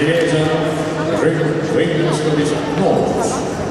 Ladies and the ring, ring.